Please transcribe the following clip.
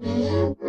Mm-hmm.